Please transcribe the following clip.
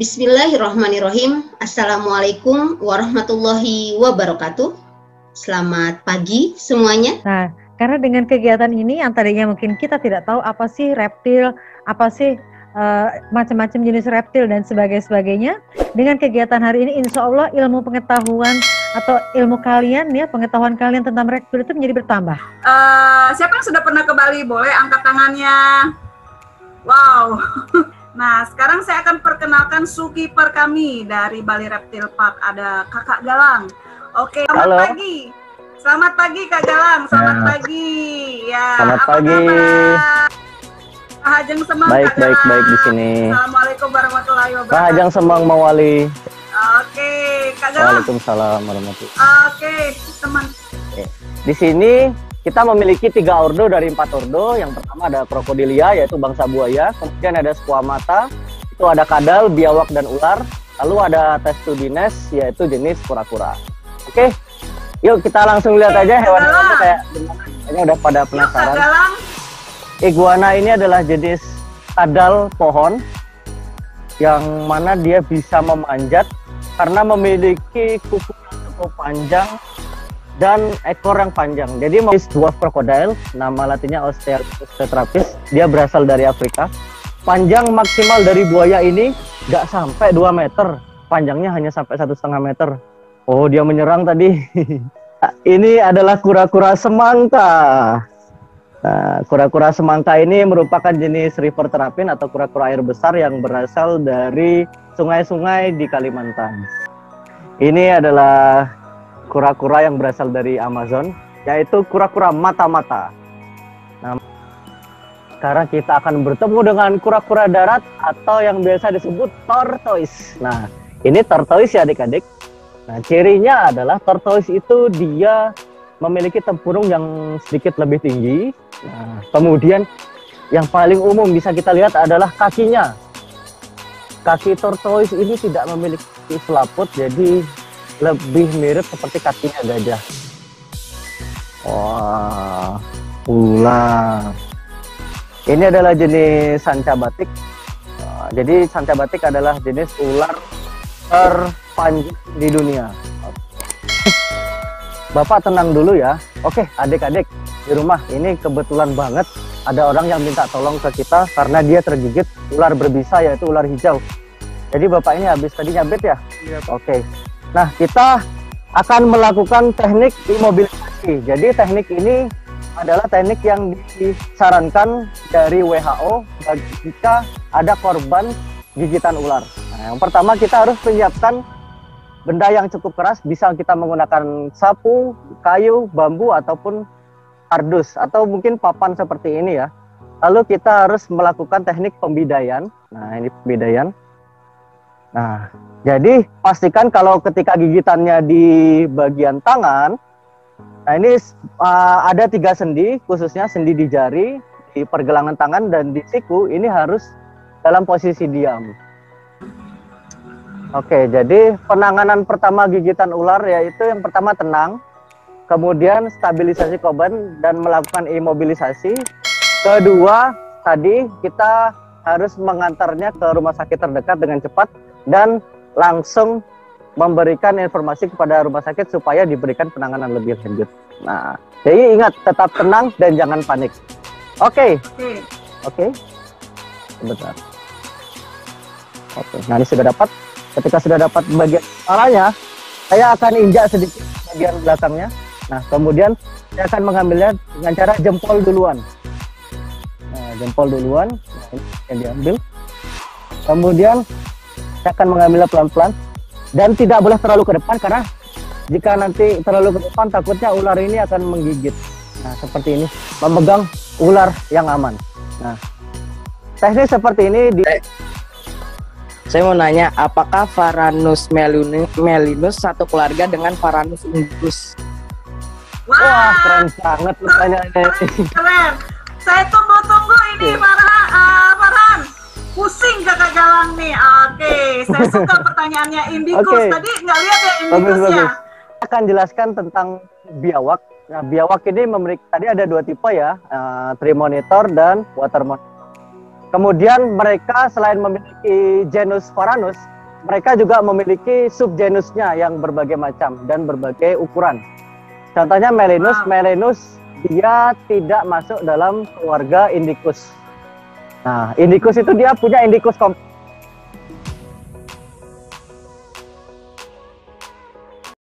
Bismillahirrahmanirrahim. Assalamualaikum warahmatullahi wabarakatuh. Selamat pagi semuanya. Nah, karena dengan kegiatan ini yang tadinya mungkin kita tidak tahu apa sih reptil, apa sih uh, macam-macam jenis reptil dan sebagainya. Dengan kegiatan hari ini, insya Allah ilmu pengetahuan atau ilmu kalian ya, pengetahuan kalian tentang reptil itu menjadi bertambah. Uh, siapa yang sudah pernah ke Bali? Boleh angkat tangannya. Wow. Nah, sekarang saya akan perkenalkan per kami dari Bali Reptil Park. Ada Kakak Galang. Oke, selamat Halo. pagi. Selamat pagi Kak Galang. Selamat ya. pagi. Ya, selamat apa pagi. Kabar? Hajeng Semang baik, Kak Baik, baik di sini. Assalamualaikum warahmatullahi wabarakatuh. Hajeng Semang Mawali. Oke, Kak Galang. Waalaikumsalam warahmatullahi wabarakatuh. Oke, teman. Di sini kita memiliki tiga ordo dari empat ordo. Yang pertama ada krokodilia yaitu bangsa buaya, kemudian ada squamata, itu ada kadal, biawak dan ular. Lalu ada testudines yaitu jenis kura-kura. Oke. Yuk kita langsung lihat aja hewan-hewannya kayak ini udah pada penasaran. Iguana ini adalah jenis kadal pohon yang mana dia bisa memanjat karena memiliki kuku yang cukup panjang dan ekor yang panjang. Jadi dwarf crocodile, nama latinnya Osteotetrapis, dia berasal dari Afrika. Panjang maksimal dari buaya ini nggak sampai 2 meter, panjangnya hanya sampai satu setengah meter. Oh, dia menyerang tadi. ini adalah kura-kura semangka. Nah, kura-kura semangka ini merupakan jenis river terapin atau kura-kura air besar yang berasal dari sungai-sungai di Kalimantan. Ini adalah kura-kura yang berasal dari Amazon, yaitu kura-kura mata-mata. Nah, sekarang kita akan bertemu dengan kura-kura darat atau yang biasa disebut tortoise. Nah, ini tortoise ya adik-adik. Nah, cirinya adalah tortoise itu dia memiliki tempurung yang sedikit lebih tinggi. Nah, kemudian yang paling umum bisa kita lihat adalah kakinya. Kaki tortoise ini tidak memiliki selaput, jadi lebih mirip seperti kakinya gajah. Wah, ular. Ini adalah jenis sanca batik. Jadi sanca batik adalah jenis ular terpanjang di dunia. Bapak tenang dulu ya. Oke, adik-adik di rumah ini kebetulan banget ada orang yang minta tolong ke kita karena dia tergigit ular berbisa yaitu ular hijau. Jadi bapak ini habis tadi nyabet ya? Iya. Oke. Nah, kita akan melakukan teknik imobilisasi. Jadi teknik ini adalah teknik yang disarankan dari WHO jika ada korban gigitan ular. Nah, yang pertama kita harus menyiapkan benda yang cukup keras, bisa kita menggunakan sapu, kayu, bambu ataupun kardus atau mungkin papan seperti ini ya. Lalu kita harus melakukan teknik pembidaian. Nah, ini pembidaian. Nah, jadi pastikan kalau ketika gigitannya di bagian tangan, nah ini uh, ada tiga sendi, khususnya sendi di jari, di pergelangan tangan dan di siku, ini harus dalam posisi diam. Oke, jadi penanganan pertama gigitan ular yaitu yang pertama tenang, kemudian stabilisasi korban dan melakukan imobilisasi. Kedua, tadi kita harus mengantarnya ke rumah sakit terdekat dengan cepat dan langsung memberikan informasi kepada rumah sakit supaya diberikan penanganan lebih lanjut. Nah, jadi ingat tetap tenang dan jangan panik. Oke. Okay. Oke. Okay. Sebentar. Oke, okay. nah ini sudah dapat. Ketika sudah dapat bagian kepalanya, saya akan injak sedikit bagian belakangnya. Nah, kemudian saya akan mengambilnya dengan cara jempol duluan. Nah, jempol duluan, nah, ini yang diambil. Kemudian saya akan mengambilnya pelan-pelan dan tidak boleh terlalu ke depan karena jika nanti terlalu ke depan takutnya ular ini akan menggigit. Nah, seperti ini, memegang ular yang aman. Nah, teknik seperti ini di saya mau nanya, apakah Varanus melinus satu keluarga dengan Varanus ungus? Wah, Wah keren banget pertanyaannya. Keren. Saya tunggu-tunggu ini, Farhan. Pusing kakak Galang nih. Oke, saya suka pertanyaannya Indikus. Okay. Tadi nggak lihat ya Indikusnya. Akan jelaskan tentang biawak. Nah, biawak ini memiliki tadi ada dua tipe ya, uh, tree monitor dan water monitor. Kemudian mereka selain memiliki genus Varanus, mereka juga memiliki subgenusnya yang berbagai macam dan berbagai ukuran. Contohnya Melinus, Wow. Melinus dia tidak masuk dalam keluarga Indicus. Nah, Indicus itu dia punya Indicus